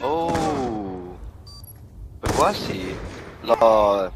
Oh, but was he? Lol.